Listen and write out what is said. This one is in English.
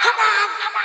Come on. Come on.